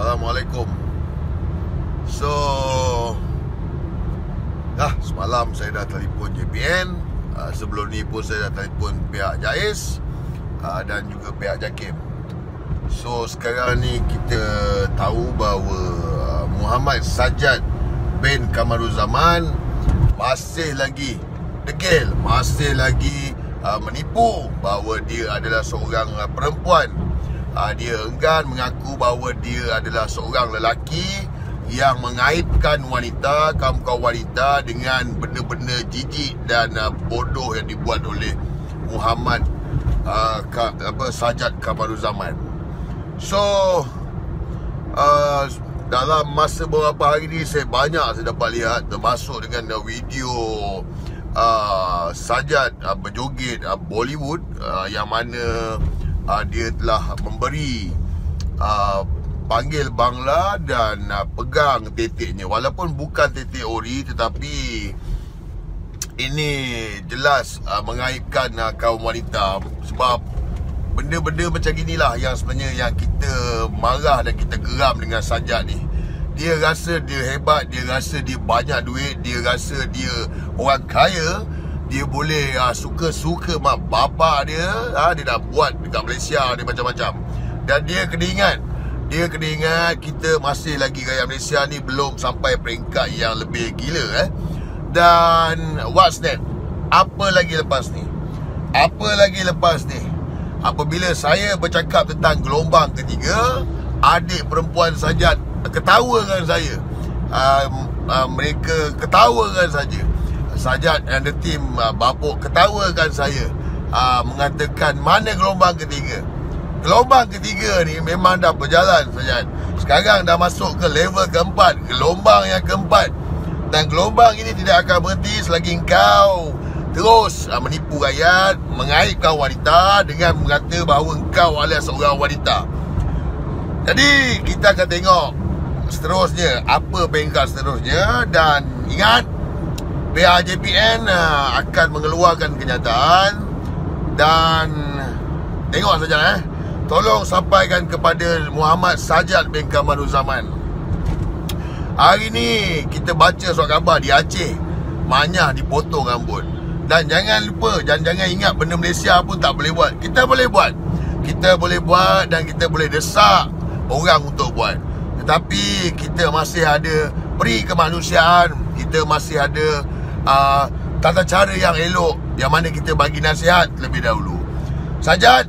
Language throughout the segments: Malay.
Assalamualaikum. So Dah semalam saya dah telefon JPN uh, Sebelum ni pun saya dah telefon pihak Jais uh, Dan juga pihak Jakim. So sekarang ni kita tahu bahawa uh, Muhammad Sajad bin Kamaruzaman Masih lagi degil Masih lagi uh, menipu Bahawa dia adalah seorang uh, perempuan uh, dia enggan mengaku bahawa dia adalah seorang lelaki yang mengaibkan wanita, kaum-kaum wanita dengan benda-benda jijik dan uh, bodoh yang dibuat oleh Muhammad uh, ka, apa Sajad Kamaruzaman. So uh, dalam masa beberapa hari ni saya banyak saya dapat lihat termasuk dengan uh, video uh, Sajad uh, berjoget uh, Bollywood uh, yang mana uh, dia telah memberi uh, panggil bangla dan uh, pegang titiknya. Walaupun bukan titik ori tetapi ini jelas uh, mengaibkan uh, kaum wanita. Sebab benda-benda macam inilah yang sebenarnya yang kita marah dan kita geram dengan sajak ni. Dia rasa dia hebat dia rasa dia banyak duit dia rasa dia orang kaya dia boleh uh, suka-suka mak bapak dia uh, dia dah buat dekat Malaysia dia macam-macam. Dan dia kena ingat dia kena ingat kita masih lagi rakyat Malaysia ni belum sampai peringkat yang lebih gila eh. Dan what's that apa lagi lepas ni? Apa lagi lepas ni? Apabila saya bercakap tentang gelombang ketiga adik perempuan saja ketawakan saya. Uh, uh, mereka ketawakan saja Sajad and the team uh, Bapuk ketawakan saya uh, Mengatakan mana gelombang ketiga. Gelombang ketiga ni memang dah berjalan Sajad. Sekarang dah masuk ke level keempat Gelombang yang keempat. Dan gelombang ini tidak akan berhenti Selagi kau terus uh, menipu rakyat Mengaibkan wanita Dengan mengata bahawa kau adalah seorang wanita. Jadi kita akan tengok Seterusnya Apa bengkel seterusnya. Dan ingat pihak JPN uh, akan mengeluarkan kenyataan dan tengok saja eh. Tolong sampaikan kepada Muhammad Sajad bin Kamaruzaman hari ni kita baca surat khabar di Aceh. Manyah dipotong rambut. Dan jangan lupa jangan jangan ingat benda Malaysia pun tak boleh buat. Kita boleh buat. Kita boleh buat dan kita boleh desak orang untuk buat. Tetapi kita masih ada peri kemanusiaan kita masih ada uh, tata cara yang elok yang mana kita bagi nasihat lebih dahulu. Sajad,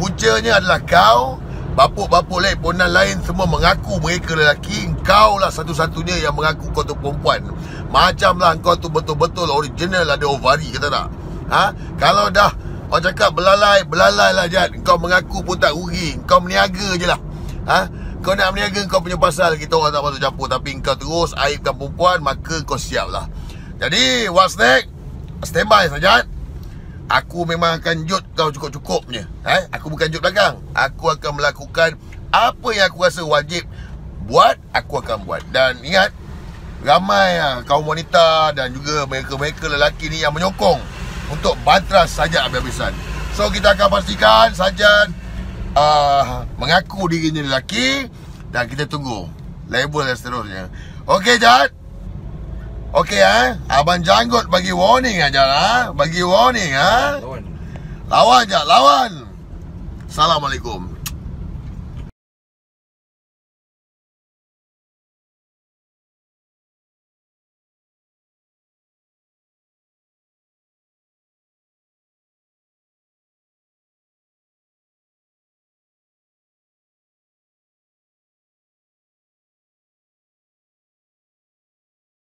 puncanya adalah kau, bapuk-bapuk lain, ponan lain semua mengaku mereka lelaki, kau lah satu-satunya yang mengaku kau tu perempuan. Macamlah kau tu betul-betul original ada ovari kata tak? Ha? Kalau dah orang cakap belalai, belalai lah Jad. Kau mengaku pun tak rugi. Kau meniaga je lah. Ha? Kau nak meniaga kau punya pasal kita orang tak patut campur. Tapi kau terus aibkan perempuan, maka kau siap lah. Jadi what's next Stand by saja Aku memang akan jut kau cukup-cukupnya eh? Aku bukan jut belakang Aku akan melakukan Apa yang aku rasa wajib Buat Aku akan buat. Dan ingat Ramai uh, kaum wanita Dan juga mereka-mereka lelaki ni Yang menyokong Untuk bantras saja habis-habisan. So kita akan pastikan saja uh, Mengaku dirinya lelaki Dan kita tunggu Label yang seterusnya. Okey Jad Okey eh. Abang Janggut bagi warning aja lah. Bagi warning ah. Lawan. Lawan je, lawan. Assalamualaikum.